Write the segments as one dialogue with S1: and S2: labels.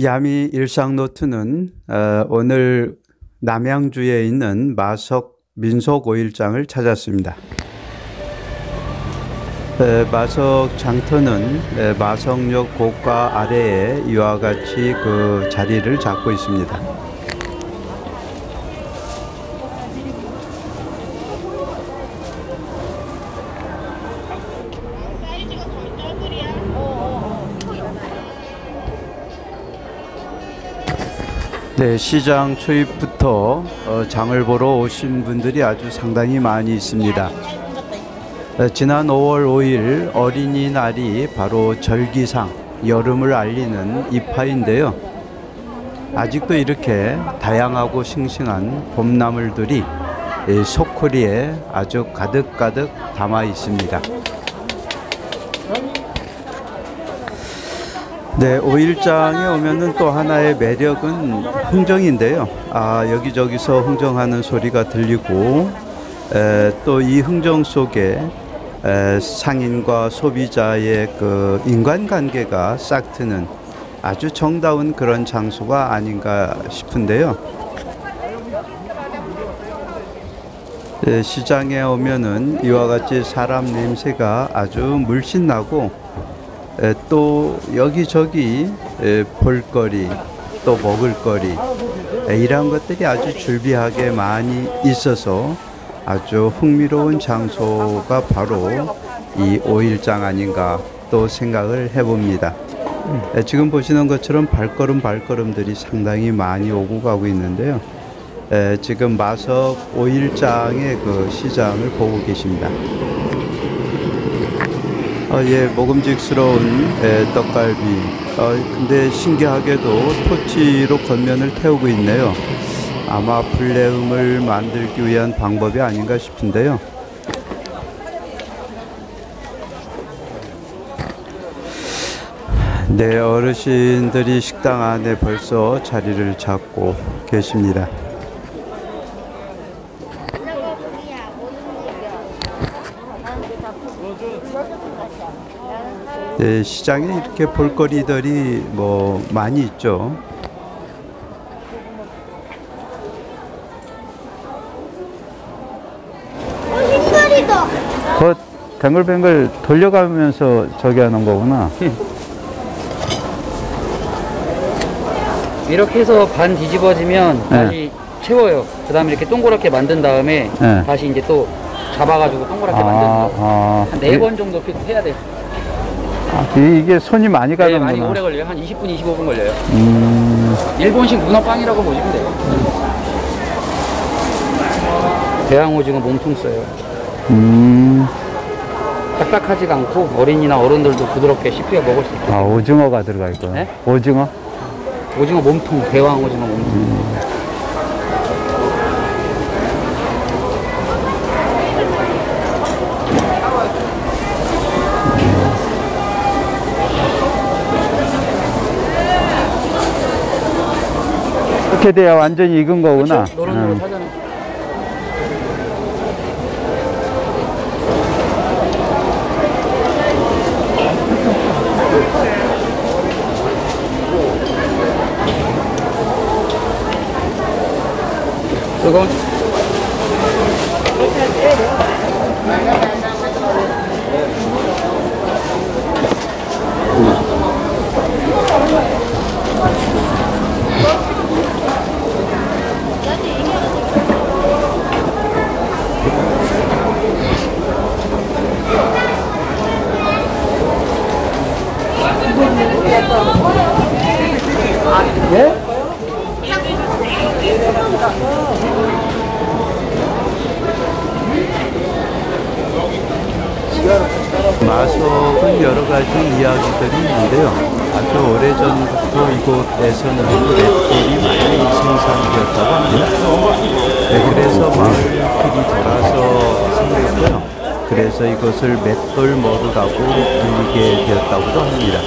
S1: 야미 일상 노트는 어, 오늘 남양주에 있는 마석 민속 오일장을 찾았습니다. 에, 마석 장터는 에, 마석역 고가 아래에 이와 같이 그 자리를 잡고 있습니다. 네, 시장 초입부터 어, 장을 보러 오신 분들이 아주 상당히 많이 있습니다. 어, 지난 5월 5일 어린이날이 바로 절기상 여름을 알리는 이파인데요. 아직도 이렇게 다양하고 싱싱한 봄나물들이 이 소쿠리에 아주 가득가득 담아 있습니다. 네, 오일장에 오면은 또 하나의 매력은 흥정인데요. 아, 여기저기서 흥정하는 소리가 들리고, 또 이 흥정 속에 에, 상인과 소비자의 그 인간관계가 싹 트는 아주 정다운 그런 장소가 아닌가 싶은데요. 네, 시장에 오면은 이와 같이 사람 냄새가 아주 물씬 나고 에, 또 여기저기 에, 볼거리 또 먹을거리 에, 이런 것들이 아주 줄비하게 많이 있어서 아주 흥미로운 장소가 바로 이 오일장 아닌가 또 생각을 해봅니다. 에, 지금 보시는 것처럼 발걸음 발걸음들이 상당히 많이 오고 가고 있는데요. 에, 지금 마석 오일장의 그 시장을 보고 계십니다. 어, 예, 먹음직스러운 예, 떡갈비. 어, 근데 신기하게도 토치로 겉면을 태우고 있네요. 아마 불레음을 만들기 위한 방법이 아닌가 싶은데요. 네, 어르신들이 식당 안에 벌써 자리를 잡고 계십니다. 네, 시장에 이렇게 볼거리들이 뭐 많이 있죠. 그 뱅글뱅글 돌려가면서 저기 하는 거구나.
S2: 이렇게 해서 반 뒤집어지면
S1: 네.
S2: 다시 채워요. 그 다음에 이렇게 동그랗게 만든 다음에
S1: 네.
S2: 다시 이제 또 잡아가지고 동그랗게 만드는 거.
S1: 아,
S2: 한네 번 정도 피- 해야 돼요.
S1: 아, 이- 이게 손이 많이
S2: 네,
S1: 가는구나.
S2: 많이 오래 걸려요. 한 20분, 25분 걸려요.
S1: 음,
S2: 일본식 문어빵이라고 보시면 돼요. 대왕 오징어 몸통 써요.
S1: 음,
S2: 딱딱하지가 않고 어린이나 어른들도 부드럽게 씹혀 먹을 수 있게.
S1: 아, 오징어가 들어가 있구나.
S2: 네?
S1: 오징어?
S2: 오징어 몸통, 대왕 오징어 몸통.
S1: 이렇게 돼야 완전히 익은 거구나.
S2: 그렇죠? 노릇노릇
S1: 음.
S2: 하잖아요. 뜨거 운
S1: 마석은 여러 가지 이야기들이 있는데요. 아주 오래전부터 이곳에서는 맷돌이 많이 생산되었다고 합니다. 네, 그래서 마을 길이 돌아서 생겼고요. 그래서 이것을 맷돌머루라고 불리게 되었다고도 합니다.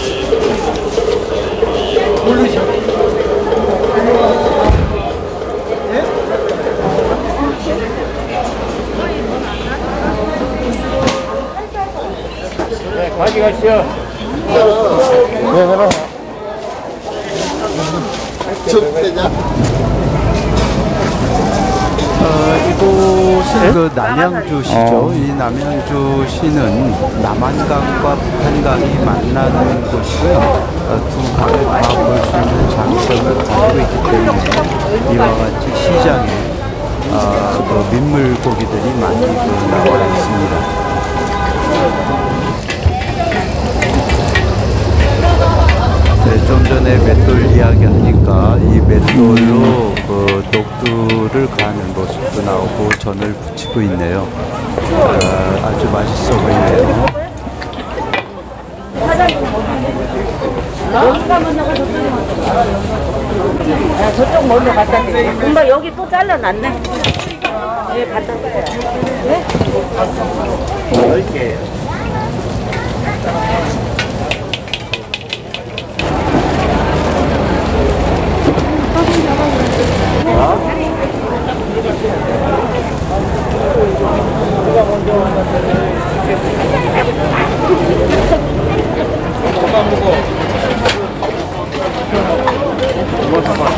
S2: 네, 가지 가시죠. 네, 가라. 좀 되냐?
S1: 어, 남양주시죠.
S2: 어.
S1: 이 남양주시는 남한강과 북한강이 만나는 곳이고요. 어, 두 강을 다 볼 수 있는 장점을 가지고 있기 때문에 이와 같이 시장에 어, 그 민물고기들이 많이 그 나와 있습니다. 네, 좀 전에 맷돌 이야기 하니까 이 맷돌로 그 녹두를 가는 모습도 나오고 전을 붙이고 있네요. 아, 아주 맛있어 보이네요.
S3: 저쪽 먼저 갖다 드릴게요. 금방 여기 또 잘라놨네. 예, 갖다 드려 요.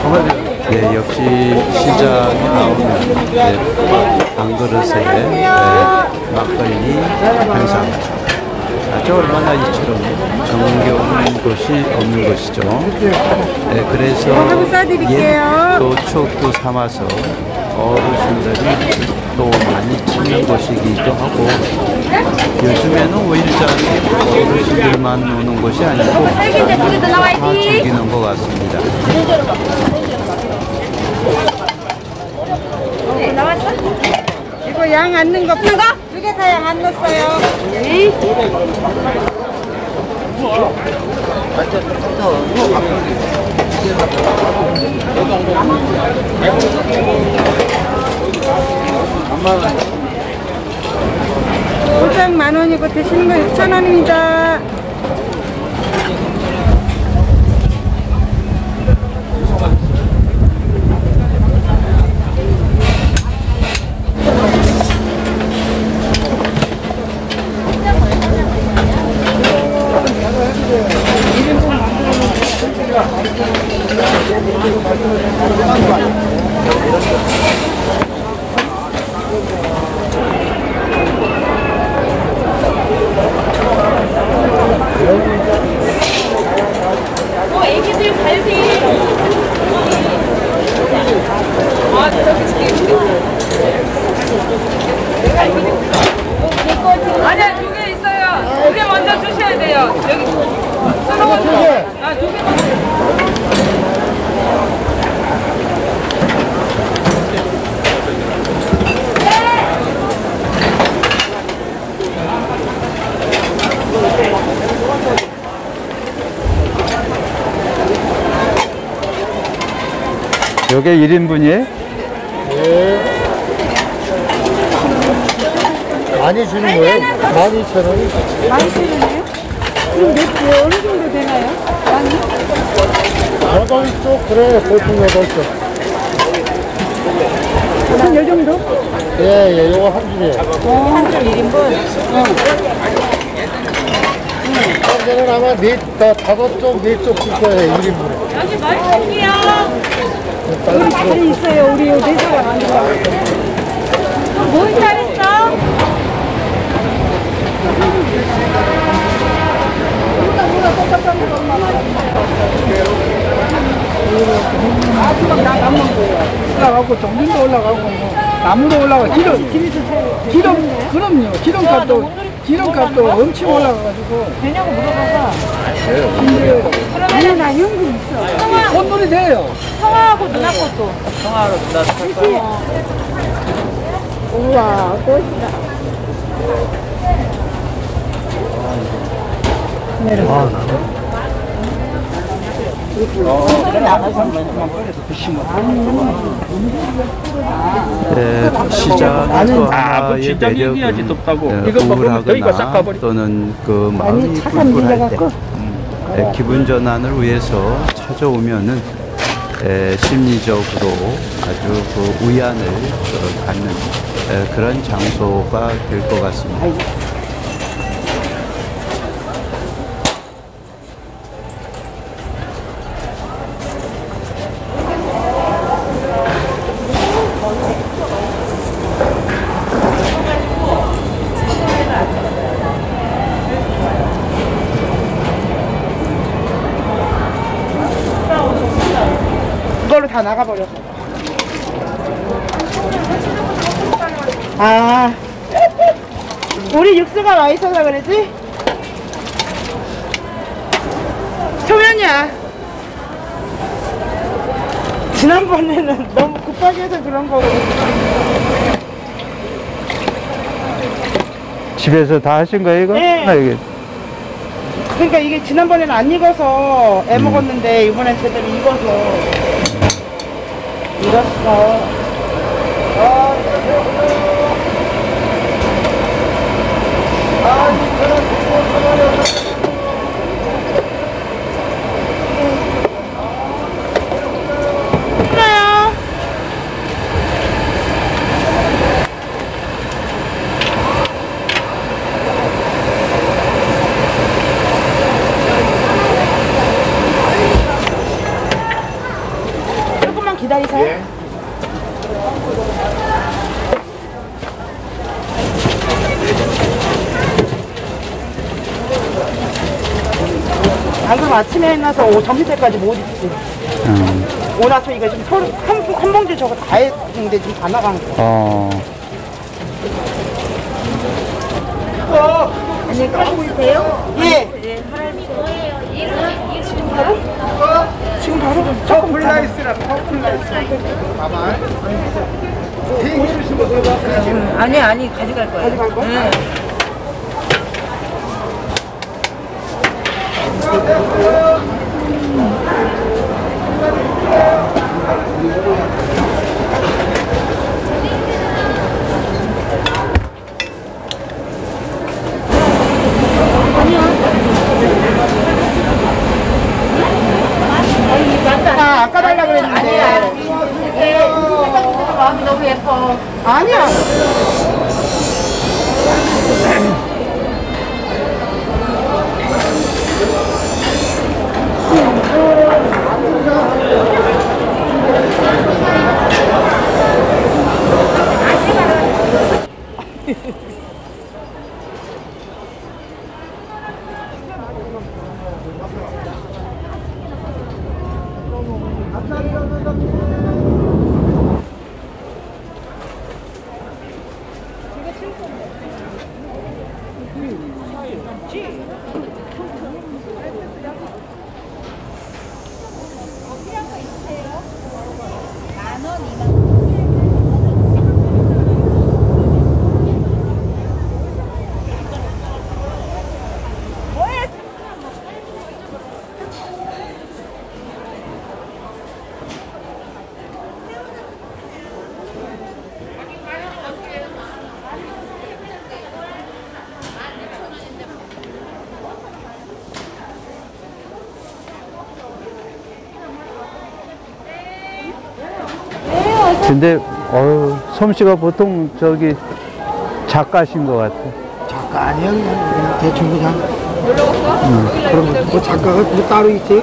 S3: 네?
S1: 네, 역시 시장에 나오는 네, 한 그릇에 네, 막걸리 항상 아주 얼마나 이처럼 정겨운 곳이 없는 것이죠. 네, 그래서 옛 또 추억도 삼아서 어르신들이 또 많이 찾는 곳이기도 하고 요즘에는 오일장이 어르신들만 노는 곳이 아니고 다 즐기는 것 같습니다.
S4: 이거 양안 넣은 거큰 거? 두개다양안 넣었어요. 포장 만 원이고 드시는 거 6천 원입니다.
S5: 아니야 두 개 있어요. 두 개 먼저 주셔야 돼요. 여기 수놓은 두 개. 아두 개.
S1: 요게 1인분이에요?
S6: 많이 주는 거예요? 12,000원?
S4: 많이 쓰는데요? 그럼 몇, 개 어느 정도 되나요? 많이?
S6: 8쪽? 그래, 보통 8쪽.
S4: 한요 정도?
S6: 예, 예, 요거 한 줄이에요.
S4: 한 줄 1인분?
S6: 현재는 아마 네, 다, 다섯 쪽, 네 쪽 줄 거예요, 1인분에.
S5: 여기 많이 드릴게요.
S4: 많이 있어요. 우리 요 내자가 많이
S5: 요뭘 잘했어?
S7: 올라가고 종진도 올라가고 뭐 나무도 올라가 기름 기름 그럼요 기름값도 기름값도 엄청 올라가가지고
S4: 되냐고 물어봐서. 아니, 나 연금 있어.
S7: 혼돈이 돼요.
S5: 성화하고 누나 것도.
S4: 우와, 꽃이다.
S1: 네, 시장은 또
S2: 아, 그
S1: 하나의
S2: 진짜
S1: 매력은
S2: 얘기하지 덥다고.
S1: 네,
S2: 이거 먹으면 저희가 싹
S1: 우울하거나 또는 그 마음이 불불할 때
S4: 밀려갖고.
S1: 네, 기분 전환을 위해서 찾아오면은 에, 심리적으로 아주 그 위안을 어, 갖는 에, 그런 장소가 될 것 같습니다.
S3: 다 나가버렸어. 아, 우리 육수가 맛있어서 그러지? 소연이야. 지난번에는 너무 급하게 해서 그런 거고.
S1: 집에서 다 하신 거예요, 이거?
S3: 네.
S1: 아, 이게.
S3: 그러니까 이게 지난번에는 안 익어서 애 먹었는데 이번엔 제대로 익어서 익었어. 끝나요. 조금만 기다리세요. 안 그럼 아침에 해놔서 오- 점심 때까지 못 입지.
S1: 음.
S3: 오나서 이거 지금 서로 한, 한 봉지 저거 다 했는데 지금 다 나간 거.
S1: 어.
S3: 예. 지금 바로? 지금 바로? 조 금
S6: 플라이스라 퍼플라이스. 가만.
S4: 아니 아니 가져갈 거야.
S3: 가져갈 거야? 아, 아까 달라 그랬는데.
S4: 마음이 너무 예뻐.
S3: 아니야. 明かりを望む。
S1: 근데, 어유 솜씨가 보통 저기 작가신 것 같아.
S7: 작가 아니야 그냥 대충 그냥 음, 거. 뭐 작가가 뭐 따로 있어요?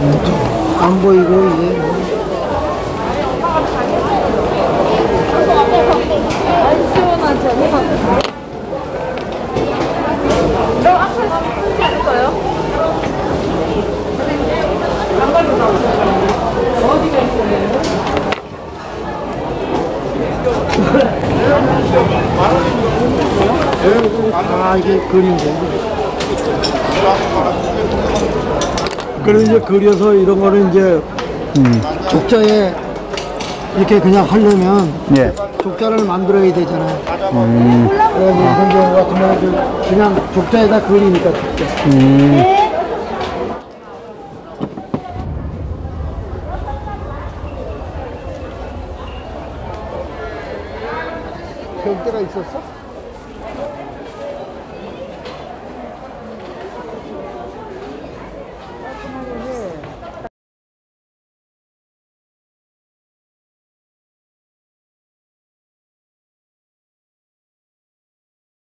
S7: 음, 안 보이고 이게 아 이게 그림인데 그래 이제 그려서 이런 거는 이제 족자에 이렇게 그냥 하려면
S1: 예.
S7: 족자를 만들어야 되잖아요. 그래서 이런 경우 같은 경우는 그냥 족자에다 그리니까 족자. 배